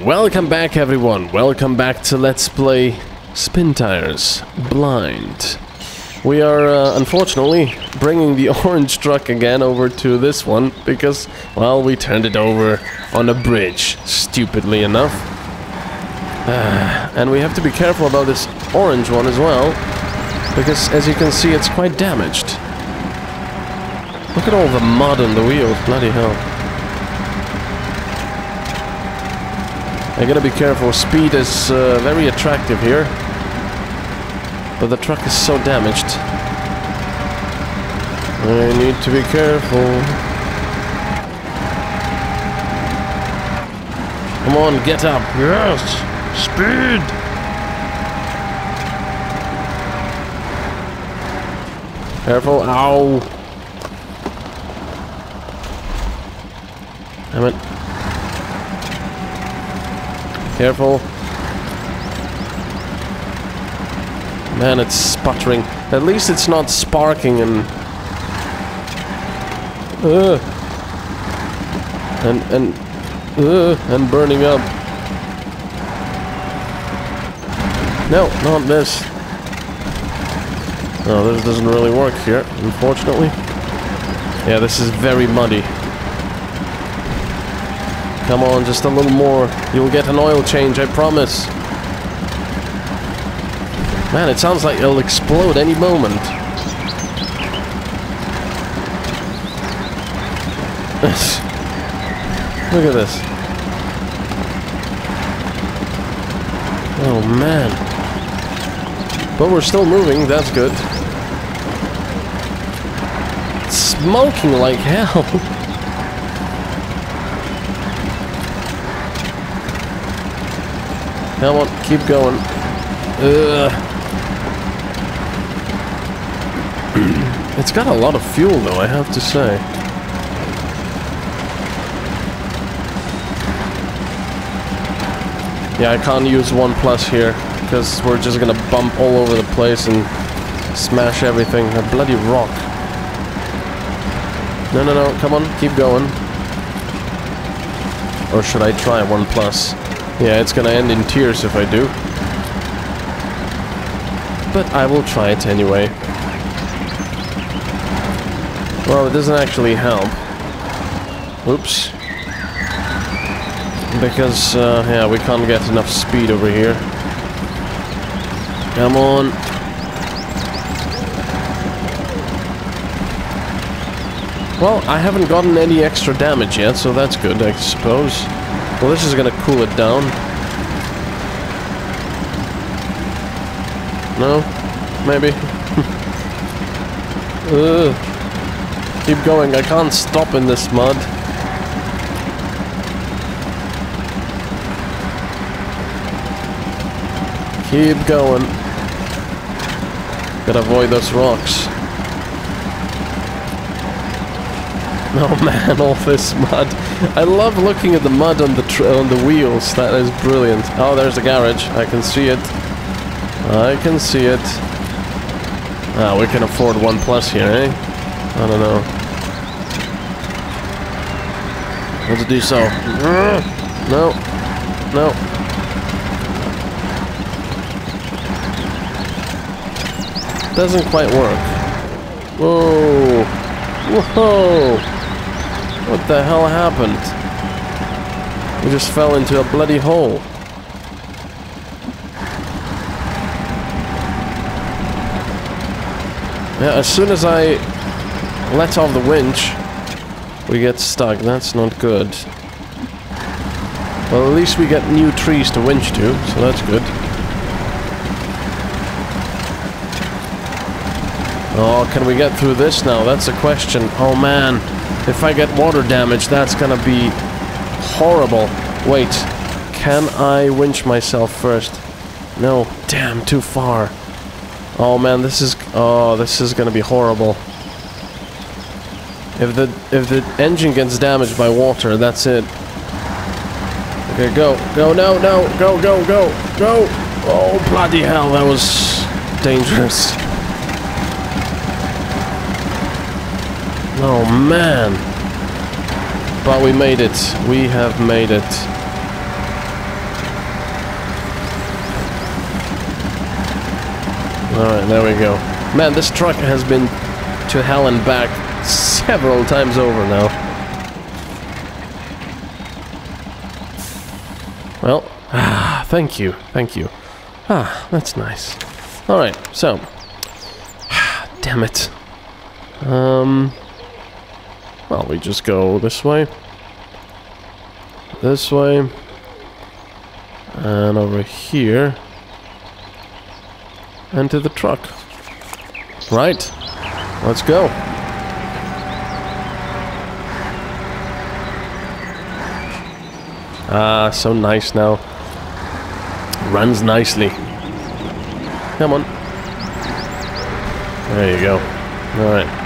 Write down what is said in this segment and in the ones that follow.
Welcome back everyone, welcome back to Let's Play Spintires Blind. We are uh, unfortunately bringing the orange truck again over to this one because, well, we turned it over on a bridge, stupidly enough. Uh, and we have to be careful about this orange one as well, because as you can see it's quite damaged. Look at all the mud on the wheels, bloody hell. I gotta be careful, speed is uh, very attractive here. But the truck is so damaged. I need to be careful. Come on, get up. Yes! Speed! Careful. Ow! Careful. Man, it's sputtering. At least it's not sparking and... Uh, and, and... Uh, and burning up. No, not this. No, this doesn't really work here, unfortunately. Yeah, this is very muddy. Come on, just a little more. You'll get an oil change, I promise. Man, it sounds like it'll explode any moment. Look at this. Oh, man. But we're still moving, that's good. It's smoking like hell. Come on, keep going. Ugh. it's got a lot of fuel though, I have to say. Yeah, I can't use one plus here, because we're just gonna bump all over the place and smash everything. A bloody rock. No, no, no, come on, keep going. Or should I try one plus? Yeah, it's gonna end in tears if I do. But I will try it anyway. Well, it doesn't actually help. Oops. Because, uh, yeah, we can't get enough speed over here. Come on. Well, I haven't gotten any extra damage yet, so that's good, I suppose. Well, this is gonna cool it down. No? Maybe? Ugh. Keep going, I can't stop in this mud. Keep going. Gotta avoid those rocks. Oh man, all this mud. I love looking at the mud on the on the wheels. That is brilliant. Oh, there's the garage. I can see it. I can see it. Ah, we can afford one plus here, eh? I don't know. Let's do so. No. No. Doesn't quite work. Whoa. Whoa. What the hell happened? We just fell into a bloody hole. Yeah, as soon as I let off the winch, we get stuck. That's not good. Well, at least we get new trees to winch to, so that's good. Oh, can we get through this now? That's a question. Oh man, if I get water damage, that's gonna be horrible. Wait, can I winch myself first? No, damn, too far. Oh man, this is oh, this is gonna be horrible. If the if the engine gets damaged by water, that's it. Okay, go, go, no, no, go, go, go, go! Oh bloody hell, that was dangerous. Oh man! But we made it. We have made it. Alright, there we go. Man, this truck has been to hell and back several times over now. Well, ah, thank you, thank you. Ah, that's nice. Alright, so... Damn it. Um... Well, we just go this way. This way. And over here. And to the truck. Right. Let's go. Ah, so nice now. Runs nicely. Come on. There you go. Alright.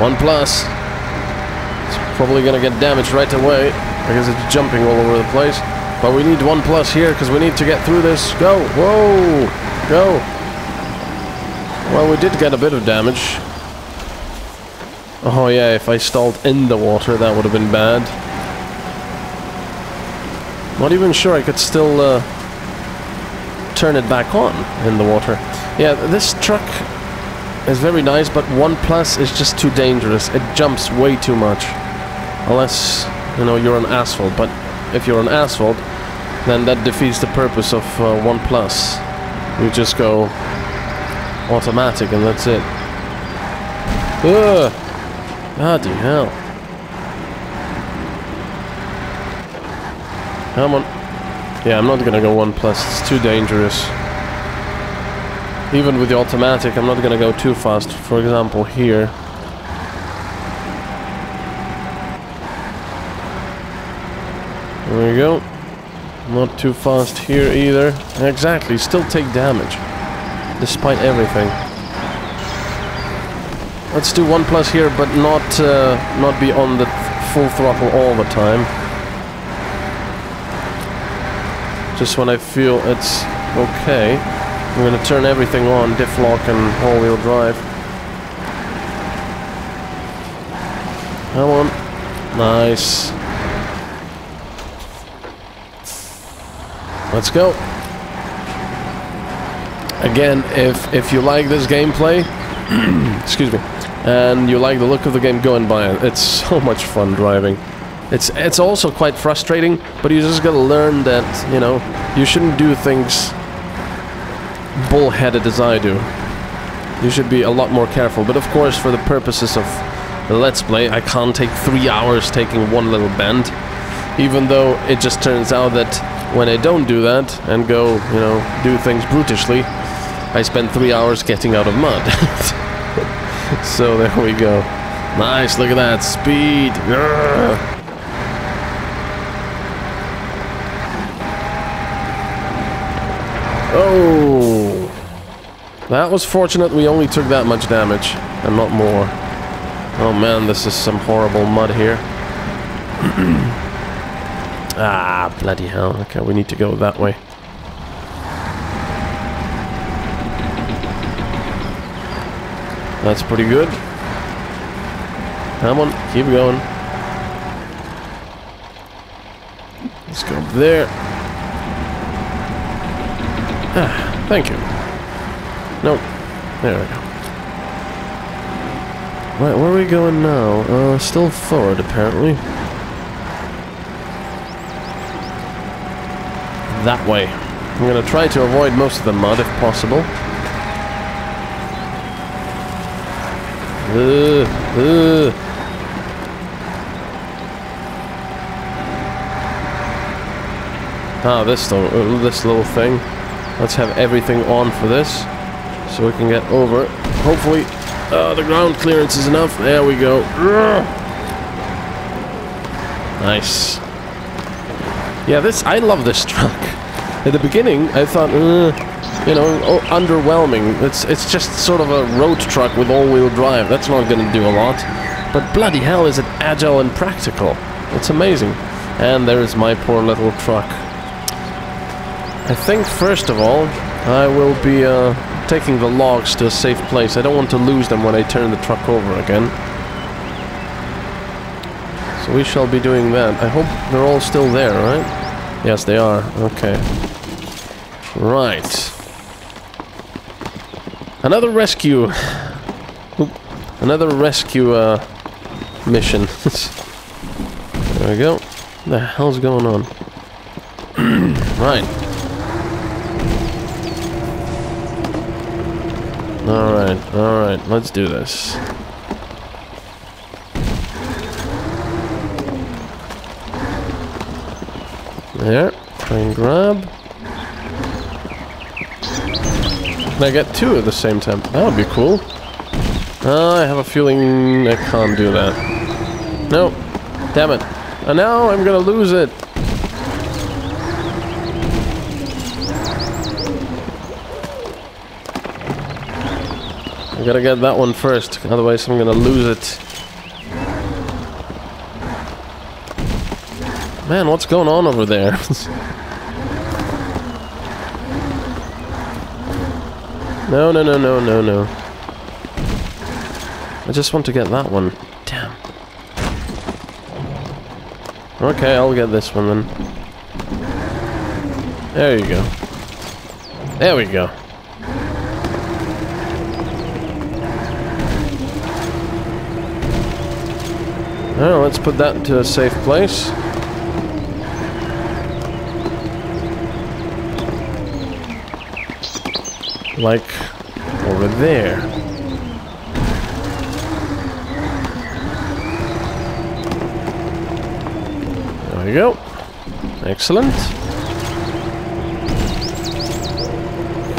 One plus. It's probably gonna get damaged right away because it's jumping all over the place. But we need one plus here because we need to get through this. Go! Whoa! Go! Well, we did get a bit of damage. Oh yeah, if I stalled in the water, that would have been bad. Not even sure I could still uh, turn it back on in the water. Yeah, this truck is very nice, but one plus is just too dangerous. It jumps way too much. Unless, you know, you're on asphalt. But if you're on asphalt, then that defeats the purpose of uh, one plus. You just go automatic and that's it. Ugh! Bloody hell. Come on. Yeah, I'm not gonna go 1 plus, it's too dangerous. Even with the automatic, I'm not gonna go too fast. For example, here. There we go. Not too fast here either. Exactly, still take damage. Despite everything. Let's do 1 plus here, but not, uh, not be on the th full throttle all the time. Just when I feel it's okay, I'm gonna turn everything on, diff lock and all-wheel drive. Come on. Nice. Let's go. Again, if if you like this gameplay, excuse me, and you like the look of the game, go and buy it. It's so much fun driving. It's it's also quite frustrating, but you just gotta learn that, you know, you shouldn't do things bullheaded as I do. You should be a lot more careful. But of course, for the purposes of the Let's Play, I can't take three hours taking one little bend. Even though it just turns out that when I don't do that and go, you know, do things brutishly, I spend three hours getting out of mud. so there we go. Nice, look at that, speed. Grrr. That was fortunate we only took that much damage, and not more. Oh man, this is some horrible mud here. ah, bloody hell. Okay, we need to go that way. That's pretty good. Come on, keep going. Let's go there. Ah, thank you. Nope. There we go. Right, where are we going now? Uh, still forward, apparently. That way. I'm gonna try to avoid most of the mud if possible. Ugh, ugh. Ah, this little, this little thing. Let's have everything on for this. So we can get over. Hopefully, uh, the ground clearance is enough. There we go. Nice. Yeah, this I love this truck. At the beginning, I thought, uh, you know, oh, underwhelming. It's it's just sort of a road truck with all-wheel drive. That's not going to do a lot. But bloody hell, is it agile and practical. It's amazing. And there is my poor little truck. I think, first of all, I will be uh, taking the logs to a safe place. I don't want to lose them when I turn the truck over again. So we shall be doing that. I hope they're all still there, right? Yes, they are. Okay. Right. Another rescue. Oop. Another rescue uh, mission. there we go. What the hell's going on? right. Alright, alright, let's do this. There, try and grab. Can I get two at the same time? That would be cool. Uh, I have a feeling I can't do that. No. Damn it. And now I'm gonna lose it. I gotta get that one first, otherwise I'm gonna lose it. Man, what's going on over there? No, no, no, no, no, no. I just want to get that one. Damn. Okay, I'll get this one then. There you go. There we go. Let's put that into a safe place. like over there. There we go. Excellent.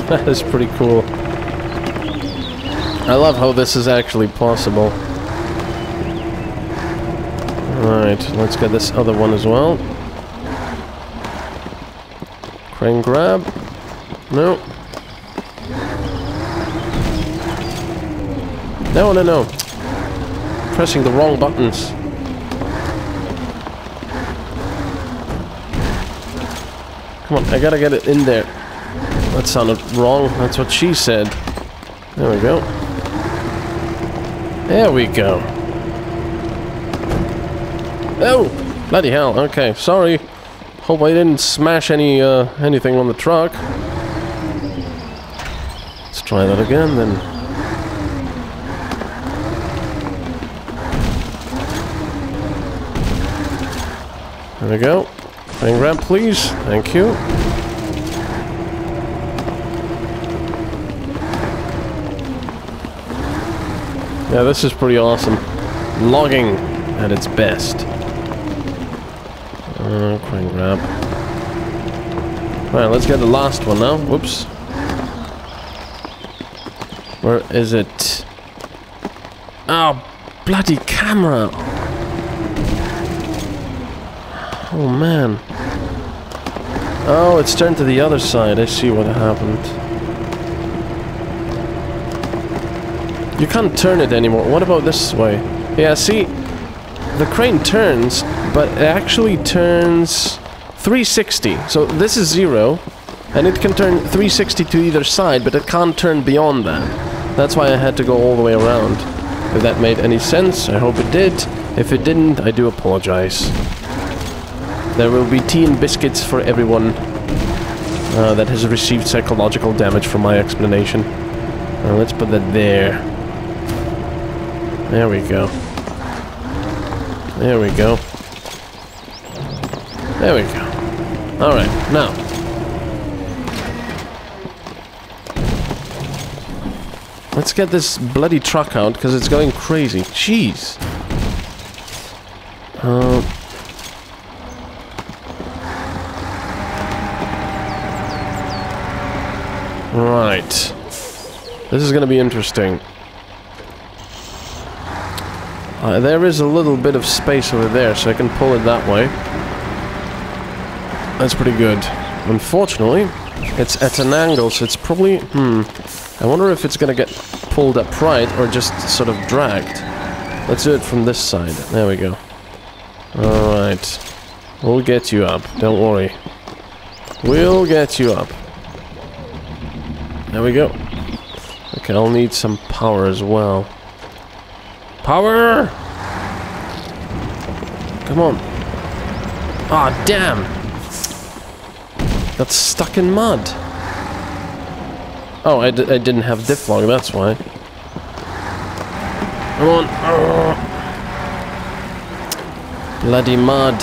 That is pretty cool. I love how this is actually possible. Alright, let's get this other one as well. Crane grab. No. No, no, no. Pressing the wrong buttons. Come on, I gotta get it in there. That sounded wrong. That's what she said. There we go. There we go. Oh! Bloody hell. Okay, sorry. Hope I didn't smash any, uh, anything on the truck. Let's try that again, then. There we go. Hang ramp, please. Thank you. Yeah, this is pretty awesome. Logging at its best. Uh, grab. Let's get the last one now. Whoops. Where is it? Oh, bloody camera! Oh man. Oh, it's turned to the other side. I see what happened. You can't turn it anymore. What about this way? Yeah, see, the crane turns, but it actually turns 360. So this is zero, and it can turn 360 to either side, but it can't turn beyond that. That's why I had to go all the way around. If that made any sense, I hope it did. If it didn't, I do apologize. There will be tea and biscuits for everyone uh, that has received psychological damage from my explanation. Uh, let's put that there. There we go. There we go. There we go. Alright, now. Let's get this bloody truck out, because it's going crazy. Jeez. Uh, Right. This is going to be interesting. Uh, there is a little bit of space over there, so I can pull it that way. That's pretty good. Unfortunately, it's at an angle, so it's probably... Hmm. I wonder if it's going to get pulled up right or just sort of dragged. Let's do it from this side. There we go. Alright. We'll get you up. Don't worry. We'll get you up. There we go. Okay, I'll need some power as well. Power! Come on. Ah, oh, damn! That's stuck in mud. Oh, I d I didn't have diff lock, that's why. Come on. Bloody mud.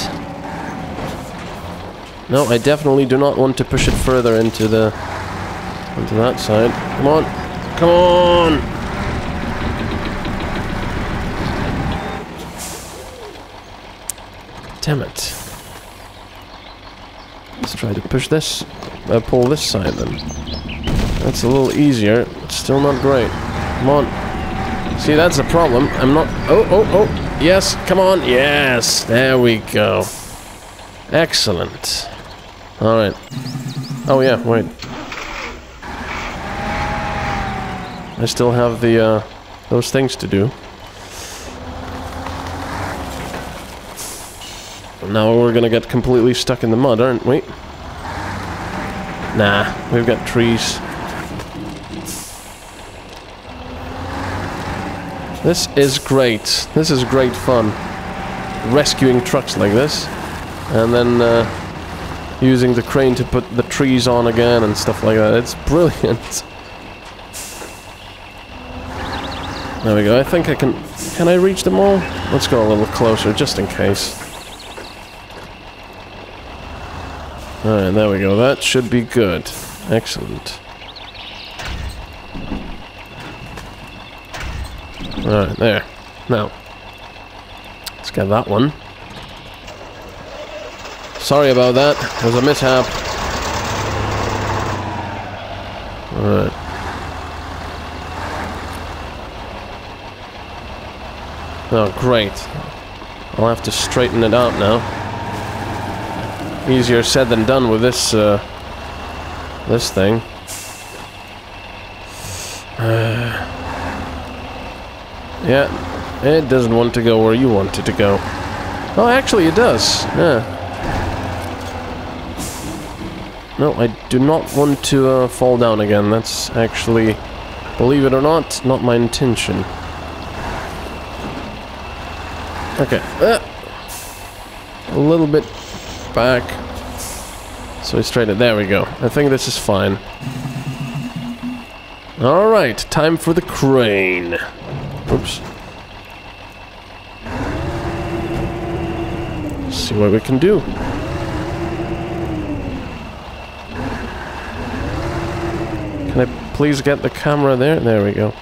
No, I definitely do not want to push it further into the... into that side. Come on. Come on! Damn it. Let's try to push this, uh, pull this side then. That's a little easier, but still not great. Come on. See, that's the problem. I'm not... Oh, oh, oh. Yes, come on. Yes, there we go. Excellent. Alright. Oh yeah, wait. I still have the, uh, those things to do. Now we're gonna get completely stuck in the mud, aren't we? Nah, we've got trees. This is great. This is great fun. Rescuing trucks like this. And then uh, using the crane to put the trees on again and stuff like that. It's brilliant. There we go. I think I can... Can I reach them all? Let's go a little closer, just in case. Alright, there we go. That should be good. Excellent. Alright, there. Now, let's get that one. Sorry about that. It was a mishap. Alright. Oh, great. I'll have to straighten it out now. Easier said than done with this, uh, this thing. Uh, yeah, it doesn't want to go where you want it to go. Oh, actually it does. Yeah. No, I do not want to uh, fall down again. That's actually, believe it or not, not my intention. Okay. Uh, a little bit back. So we straight it. There we go. I think this is fine. Alright, time for the crane. Oops. see what we can do. Can I please get the camera there? There we go.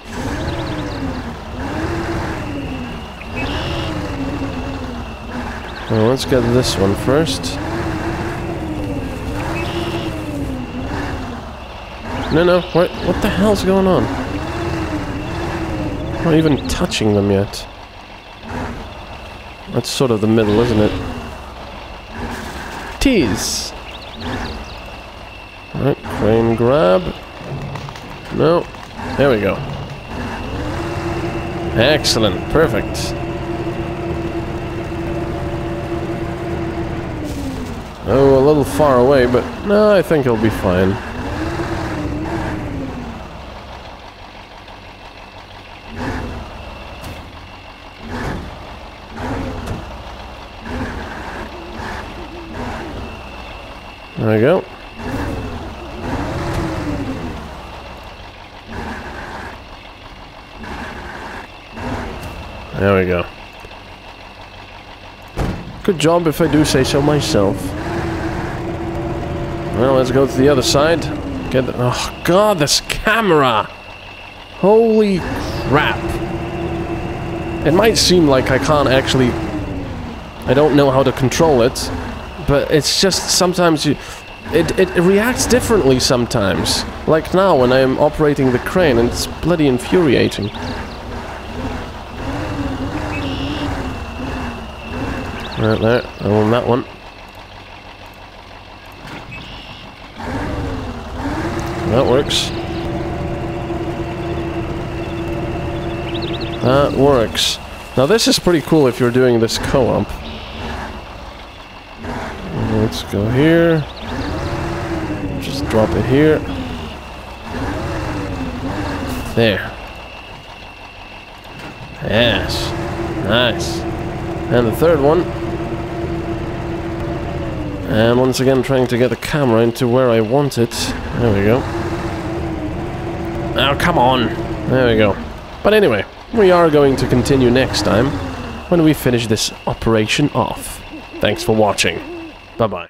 Well, let's get this one first. No, no, what, what the hell's going on? Not even touching them yet. That's sort of the middle, isn't it? Tease! Alright, crane grab. No. There we go. Excellent. Perfect. Oh, a little far away, but no, I think he'll be fine. There we go. There we go. Good job if I do say so myself. Well, let's go to the other side. Get the, oh god, this camera! Holy crap. It might seem like I can't actually... I don't know how to control it, but it's just sometimes you... It, it, reacts differently sometimes. Like now when I'm operating the crane and it's bloody infuriating. Right there, I want that one. That works. That works. Now this is pretty cool if you're doing this co-op. Let's go here. Just drop it here. There. Yes. Nice. And the third one. And once again trying to get the camera into where I want it. There we go. Oh, come on. There we go. But anyway, we are going to continue next time when we finish this operation off. Thanks for watching. Bye-bye.